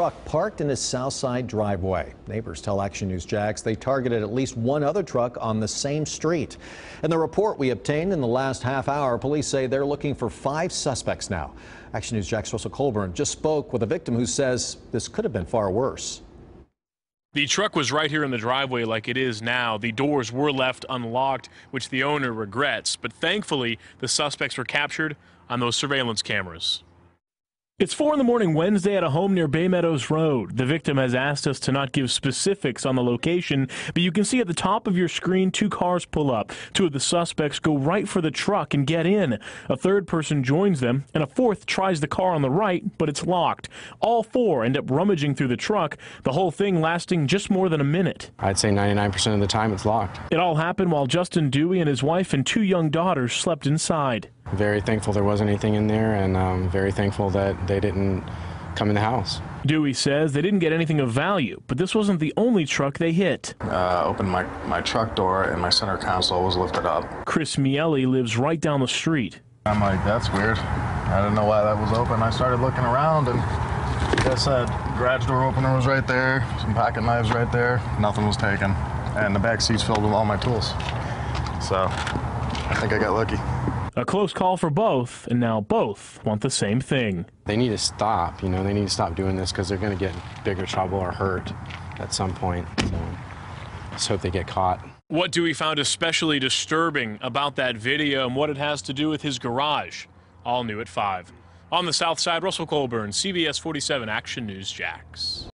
truck parked in his south side driveway. Neighbors tell Action News Jax they targeted at least one other truck on the same street. In the report we obtained in the last half hour, police say they're looking for five suspects now. Action News Jax Russell Colburn just spoke with a victim who says this could have been far worse. The truck was right here in the driveway like it is now. The doors were left unlocked, which the owner regrets, but thankfully the suspects were captured on those surveillance cameras. It's 4 in the morning Wednesday at a home near Baymeadows Road. The victim has asked us to not give specifics on the location, but you can see at the top of your screen two cars pull up. Two of the suspects go right for the truck and get in. A third person joins them, and a fourth tries the car on the right, but it's locked. All four end up rummaging through the truck, the whole thing lasting just more than a minute. I'd say 99% of the time it's locked. It all happened while Justin Dewey and his wife and two young daughters slept inside. Very thankful there wasn't anything in there, and um, very thankful that they didn't come in the house. Dewey says they didn't get anything of value, but this wasn't the only truck they hit. Uh, opened my, my truck door, and my center console was lifted up. Chris Miele lives right down the street. I'm like, that's weird. I didn't know why that was open. I started looking around, and like I said, garage door opener was right there, some pocket knives right there. Nothing was taken, and the back seat's filled with all my tools. So I think I got lucky. A close call for both, and now both want the same thing. They need to stop, you know, they need to stop doing this because they're going to get in bigger trouble or hurt at some point. So let's hope they get caught. What Dewey found especially disturbing about that video and what it has to do with his garage. All new at 5. On the south side, Russell Colburn, CBS 47 Action News Jax.